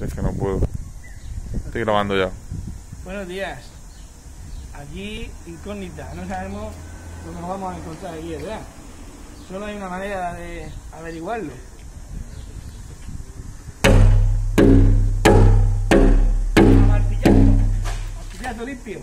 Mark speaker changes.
Speaker 1: Es que no puedo. Estoy grabando ya.
Speaker 2: Buenos días. Aquí, incógnita. No sabemos dónde nos vamos a encontrar aquí, ¿verdad? Solo hay una manera de averiguarlo. A martillazo. Martillazo limpio.